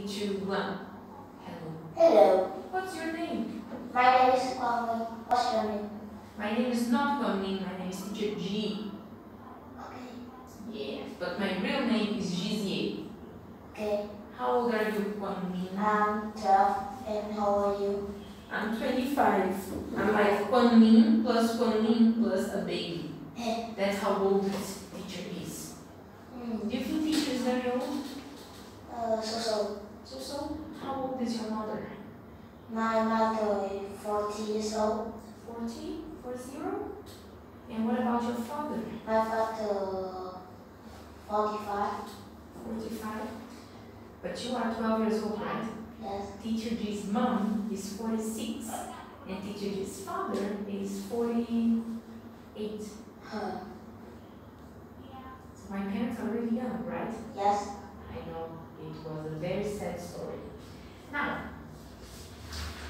Two, one. Hello. Hello, What's your name? my name is Minh. What's your name? My name is not Quang Minh. My name is Teacher G. Okay. Yeah, but my real name is Jizie. Okay. How old are you, Quang Minh? I'm 12 and how are you? I'm 25. I'm like Quang Minh plus Quang Minh plus a baby. Eh, That's how old this teacher is. hmm, Do you think teacher is very old? uh, so so. So so. How old is your mother? My mother is 40 years old. 40? 40? And what about your father? My father 45. 45. But you are 12 years old, right? Yes. Teacher G's mom is 46 and Teacher G's father is 48. Her. So my parents are really young, right? Yes. I know it was a very sad story. Now,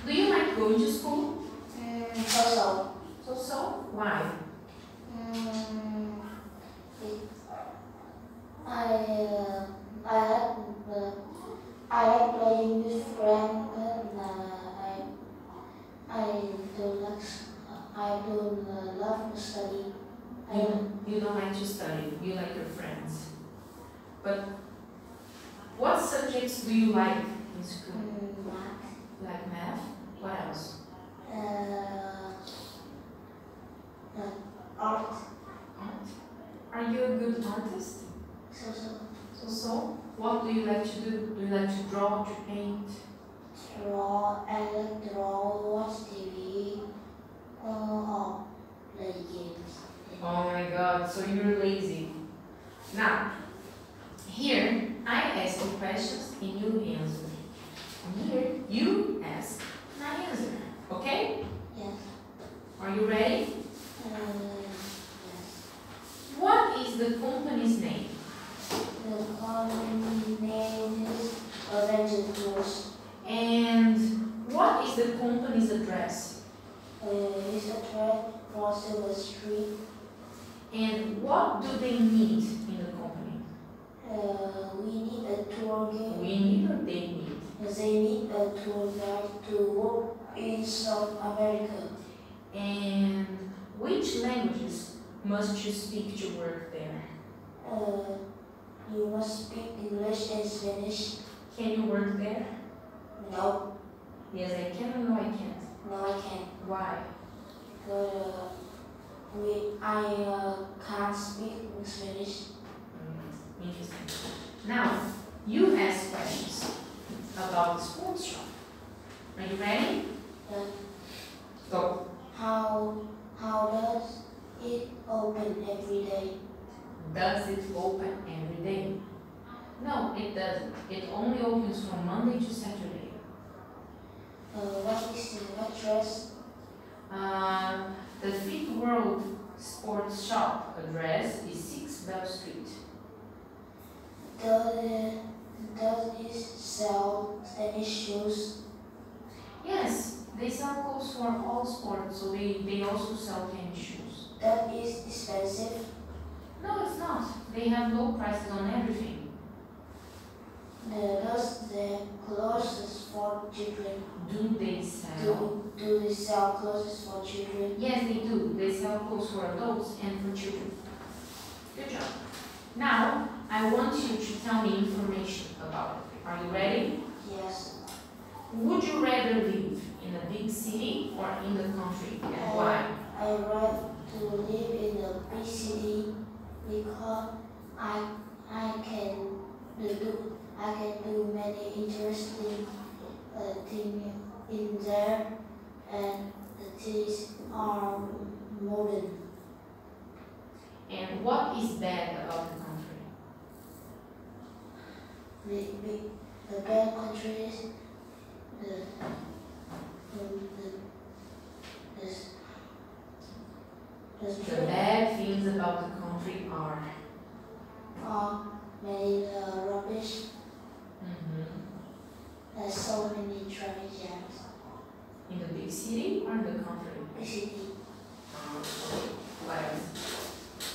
do you like going to school? Mm, so so. So so? Why? It, I uh, I like uh, I like playing with friends and uh, I I don't like I do uh, love to study. You, you don't like to study, you like your friends. But subjects do you like in school? mm, math. You like math? What else? Uh, uh, art. Art? Are you a good artist? So so So so? What do you like to do? Do you like to draw, to paint? draw. I like draw. Watch TV. Or play games. Oh my god, so you're lazy. Now, I ask you questions and you answer. Here you ask and I answer. Okay? Yes. Are you ready? Uh, yes. What is the company's name? The company name is Avenger Tours. And what is the company's address? Uh, it's a track Street. And what do they need in the company? Uh, we need a tour guide. We need or they need? They need a tour guide to work in South America. And which languages must you speak to work there? Uh, you must speak English and Spanish. Can you work there? No, Yes, I can or no, I can't. no, I can't. Why? Because uh, we, I uh, can't speak Spanish. Mm, interesting. Now, you ask questions about the sports shop. Are you ready? Uh, Go. how how does it open every day? Does it open every day? No, it doesn't. It only opens from Monday to Saturday. Uh, what is the address? Uh, the Fit World Sports Shop address is 6 Bell Street. Does it, does it sell tennis shoes? Yes, they sell clothes for all sports, so they, they also sell tennis shoes. That is expensive. No, it's not. They have low prices on everything. The, does the clothes for children? Do they sell? Do, do they sell clothes for children? Yes, they do. They sell clothes for adults and for children. Good job. Now, I want you to tell me information about it. Are you ready? Yes. Would you rather live in a big city or in the country and why? I like to live in a big city because I I can do I can do many interesting uh, things in there and the things are modern. And what is bad about the country? The, the, the bad countries the the the, the, The the bad things about the country are. are many uh, rubbish. Mhm. There's so many traffic jams. In the big city or in the country? The city, What else?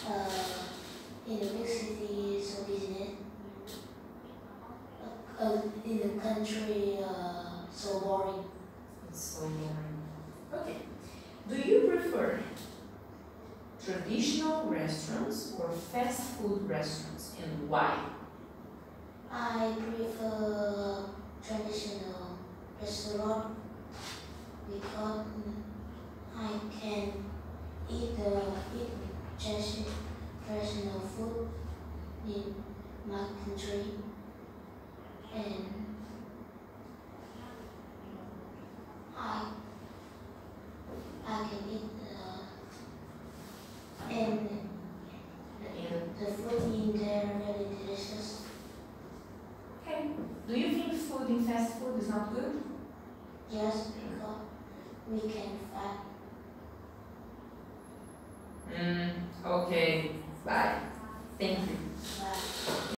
uh, in the big city, so business. Uh, uh, in the in country uh, so boring. It's so boring. Okay. Do you prefer traditional restaurants or fast food restaurants and why? I prefer traditional restaurant because I can eat the eat traditional food in my country and I I can eat the and And the food in there really delicious. okay. Do you think food in fast food is not good? Yes, because we can fight. Mm, okay. Bye. Thank you. But